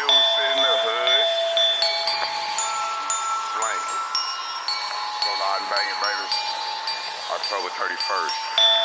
deuce in the hood. Blanket. Go line banging, baby. October 31st.